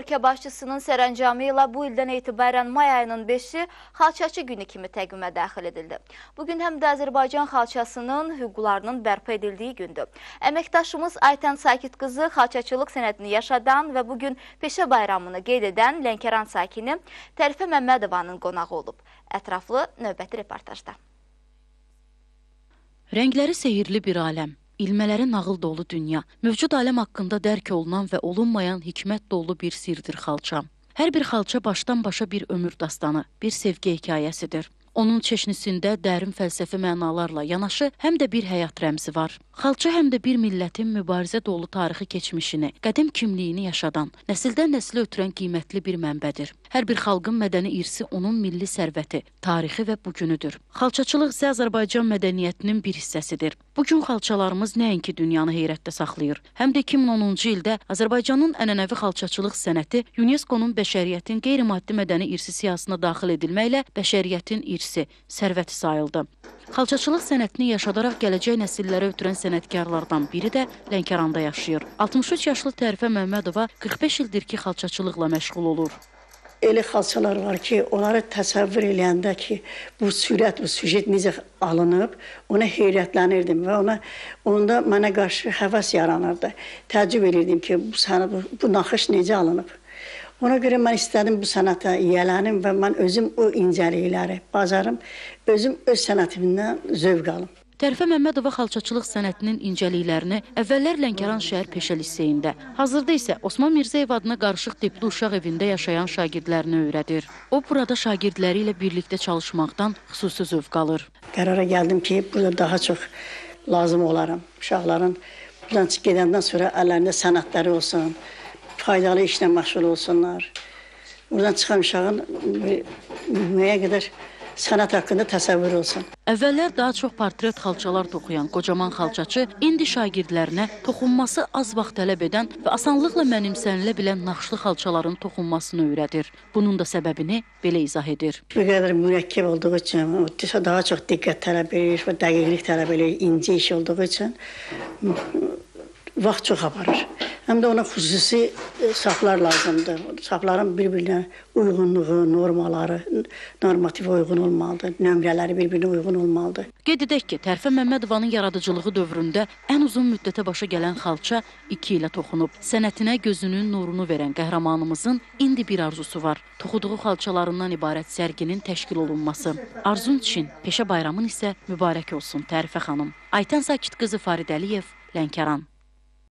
ölkə başçısının sərəncamı ilə bu ildən etibarən may ayının 5-i xalçaçı günü kimi təqvimə daxil edildi. Bugün həm də Azərbaycan xalçasının hüquqlarının bərpa edildiyi gündür. Əməkdaşımız Aytən Sakit qızı xalçaçılıq sənətini yaşadan və bugün peşə bayramını qeyd edən Lənkəran sakini Tərifə Məmmədovanın qonağı olub. Ətraflı növbəti reportajda. Rəngləri sehirli bir aləm. İlmələri nağıl dolu dünya, mövcud aləm haqqında dərk olunan və olunmayan hikmət dolu bir sirdir xalça. Hər bir xalça başdan başa bir ömür dastanı, bir sevgi hekayəsidir. Onun çeşnisində dərin fəlsəfi mənalarla yanaşı həm də bir həyat rəmzi var. Xalça həm də bir millətin mübarizə dolu tarixi keçmişini, qədim kimliyini yaşadan, nəsildən nəslə ötürən qiymətli bir mənbədir. Hər bir xalqın mədəni irsi onun milli sərvəti, tarixi və bugünüdür. Xalçaçılıq isə Azərbaycan mədəniyyətinin bir hissəsidir. Bu gün xalçalarımız nəinki dünyanı heyrətdə saxlayır, həm də 2010-cu ildə Azərbaycanın ənənəvi xalçaçılıq sənəti UNESCO-nun bəşəriyyətin qeyri-maddi mədəni irsi siyahısına daxil edilməklə bəşəriyyətin irsi, sərvəti sayıldı. Xalçaçılıq sənətini yaşadaraq gələcək nəsillərə ötürən sənətkarlardan biri də Lənkəranda yaşayır. 63 yaşlı Tərifə Məmmədova 45 ildir ki, xalçaçılıqla məşğul olur. Elə xalçalar var ki, onları təsəvvür eləyəndə ki, bu sürət, bu süjet necə alınıb, ona heyrətlənirdim və ona onda mənə qarşı həvəs yaranırdı. Təəccüb edirdim ki, bu sənət, bu, bu naxış necə alınıb. Ona görə mən istədim bu sənətə yiyələnim və mən özüm o incəlikləri bacarım, özüm öz sənətimdən zövq alım. Tərifə Məmmədova xalçaçılıq sənətinin incəliklərini əvvəllər Lənkəran şəhər peşə liseyində, hazırda isə Osman Mirzəyev adına qarışıq tipli uşaq evində yaşayan şagirdlərini öyrədir. O burada şagirdləri ilə birlikdə çalışmaqdan xüsusi zövq alır. Qərara gəldim ki, burada daha çox lazım olaram. Uşaqların buradan gedəndən sonra əllərində sənətləri olsun, faydalı işlə məşğul olsunlar. Buradan çıxan uşağın müəyyən qədər sənət haqqında təsəvvür olsun. Əvvəllər daha çox portret xalçalar toxuyan qocaman xalçaçı indi şagirdlərinə toxunması az vaxt tələb edən və asanlıqla mənimsənilə bilən naxışlı xalçaların toxunmasını öyrədir. Bunun da səbəbini belə izah edir. Bu qədər mürəkkəb olduğu üçün, daha çox diqqət tələb edir və dəqiqlik tələb edir, incə iş olduğu üçün vaxt çox aparır. Həm də ona xüsusi e, saflar lazımdır. Safların bir-birinə uyğunluğu, normaları, normativə uyğun olmalıdır. Nömrələri bir-birinə uyğun olmalıdır. Qeyd edək ki, Tərifə Məmmədovanın yaradıcılığı dövründə ən uzun müddətə başa gələn xalça 2 ilə toxunub. Sənətinə gözünün nurunu verən qəhrəmanımızın indi bir arzusu var. Toxuduğu xalçalarından ibarət sərginin təşkil olunması. Arzun Çin, peşə bayramın isə mübarək olsun Tərifə xanım. Aytən Sakit qızı Farid Əliyev, Lənkəran.